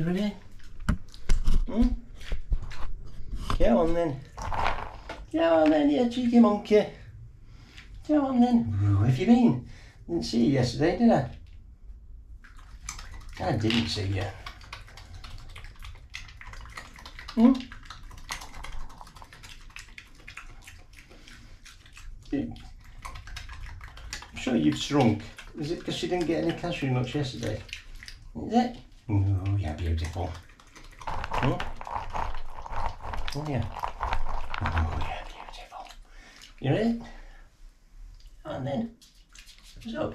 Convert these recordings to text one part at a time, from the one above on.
You ready? Hmm? Go on then. Go on then, you cheeky monkey. Go on then. Where have you been? Didn't see you yesterday, did I? I didn't see you. Hmm? I'm sure you've shrunk. Is it because you didn't get any cashew nuts yesterday? Is it? Oh, yeah, beautiful. Hmm? Oh, yeah. Oh, yeah, beautiful. You ready? And then, what's up?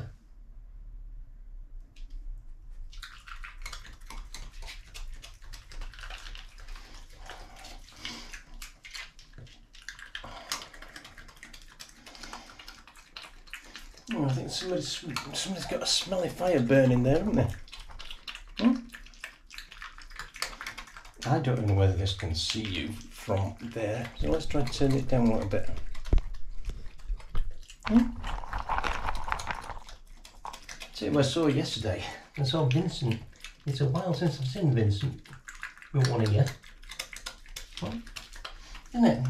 Oh, I think somebody's, somebody's got a smelly fire burning there, haven't they? Hmm? I don't know whether this can see you from there, so let's try to turn it down a little bit. Hmm? See who I saw yesterday. I saw Vincent. It's a while since I've seen Vincent with one you. What? Isn't it?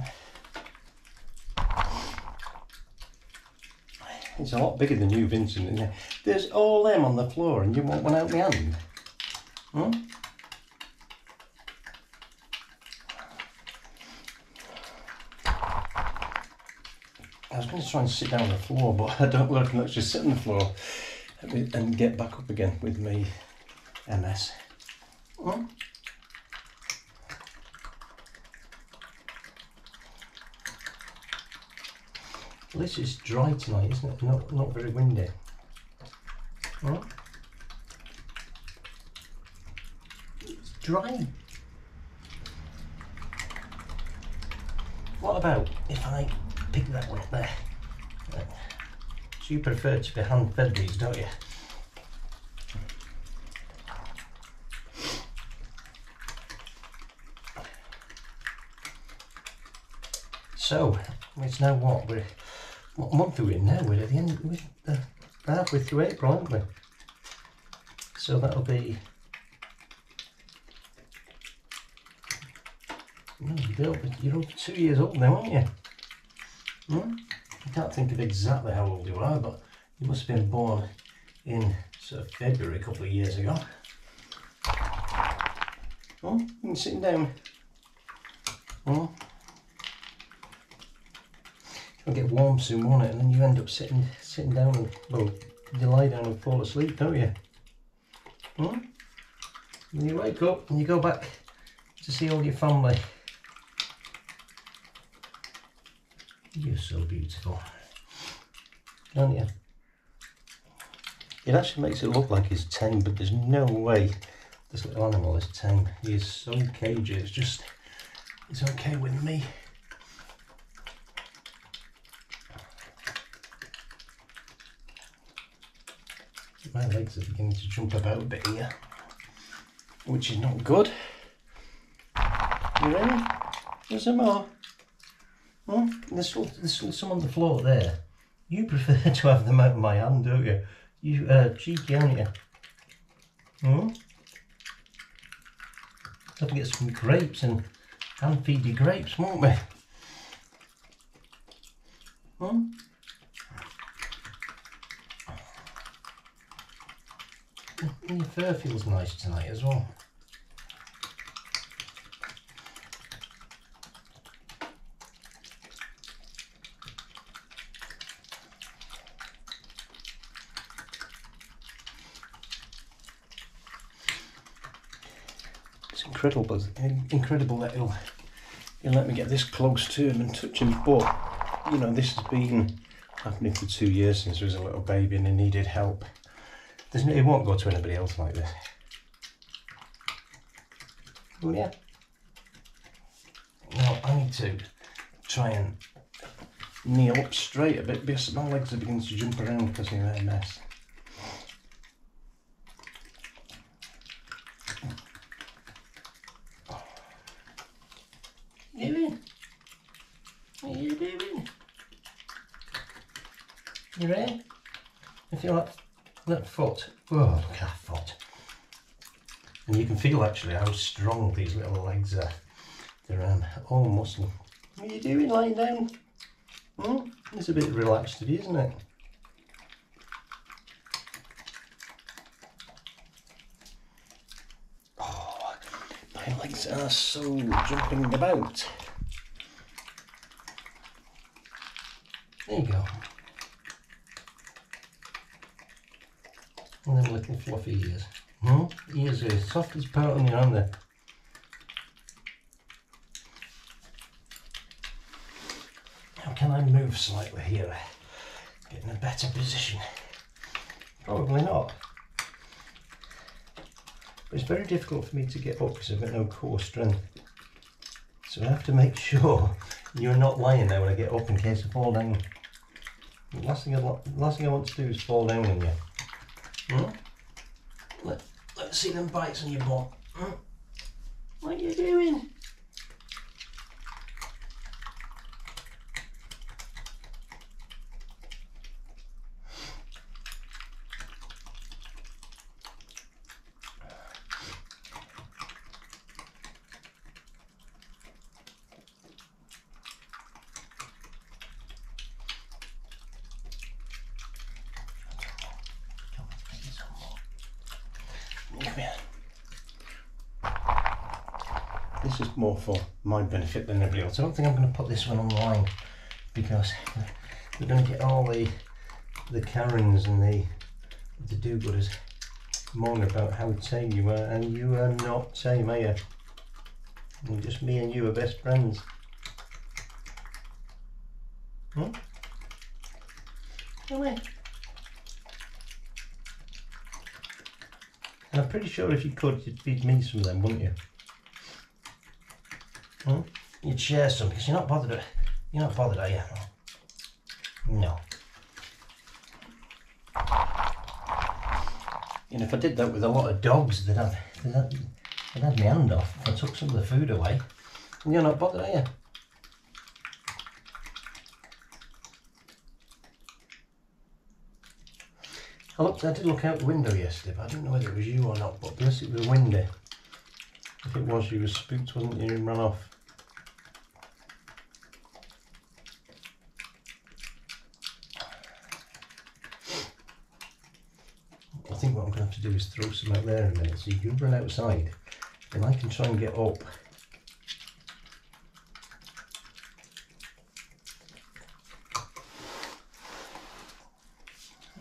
It's a lot bigger than you, Vincent. Isn't it? There's all them on the floor, and you want one out my hand. Hmm? I was going to try and sit down on the floor, but I don't work. Let's actually sit on the floor and get back up again with me MS. Hmm? At least it's dry tonight, isn't it? Not, not very windy. Hmm? Dry. What about if I pick that way there? So you prefer to be hand fed these, don't you? So, it's now what? We're, what month are we in now? We're at the end, we're halfway through April, aren't we? So that'll be. You're over, two years old now, aren't you? Hmm? I can't think of exactly how old you are, but you must have been born in sort of February a couple of years ago. Oh, you're sitting down. Oh. It'll get warm soon, won't it? And then you end up sitting sitting down and well, you lie down and fall asleep, don't you? Hmm? And you wake up and you go back to see all your family. You're so beautiful, aren't you? It actually makes it look like he's tame, but there's no way this little animal is tame. He is so cagey. It's just, it's okay with me. My legs are beginning to jump about a bit here, which is not good. You ready? There's some more. Hmm? There's, still, there's still some on the floor there. You prefer to have them out of my hand, don't you? You uh, cheeky, aren't you? Hmm? Have to get some grapes and hand feed you grapes, won't we? Hmm? Your fur feels nice tonight as well. Incredible, incredible that he'll, he'll let me get this close to him and touch him. But, you know, this has been happening for two years since he was a little baby and he needed help. There's no, it won't go to anybody else like this. Oh yeah. Now I need to try and kneel up straight a bit because my legs are beginning to jump around because of a mess. What are you doing? What are you doing? You ready? I feel like that foot. Oh, look at that foot. And you can feel actually how strong these little legs are. They're um, all muscle. What are you doing lying down? Hmm? It's a bit relaxed today, isn't it? Oh, my are so jumping about. There you go. And them little fluffy ears. Hmm? Ears are as soft as powder on your hand there. How can I move slightly here? Get in a better position? Probably not. But it's very difficult for me to get up because I've got no core strength. So I have to make sure you're not lying there when I get up in case I fall down. The last thing I, last thing I want to do is fall down on you. Hmm? Let, let's see them bites on your bum. Hmm? What are you doing? Here. This is more for my benefit than anybody else. I don't think I'm going to put this one online because we're going to get all the the Karens and the the do-gooders moan about how tame you are, and you are not tame, are you? And just me and you are best friends. Hmm? Come here. And I'm pretty sure if you could, you'd feed me some of them, wouldn't you? Hmm? You'd share some because you're not bothered. You're not bothered, are you? No. And if I did that with a lot of dogs, they'd have, they'd have, they'd have my hand off I took some of the food away. And you're not bothered, are you? I looked. I did look out the window yesterday, but I didn't know whether it was you or not. But unless it was windy, if it was, you were spooked, wasn't you? And ran off. I think what I'm going to have to do is throw some out there in a minute. So you run outside, and I can try and get up.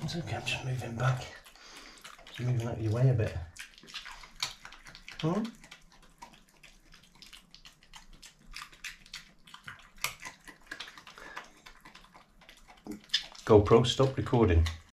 It's okay, I'm just moving back. Just moving out of your way a bit. Hmm? GoPro, stop recording.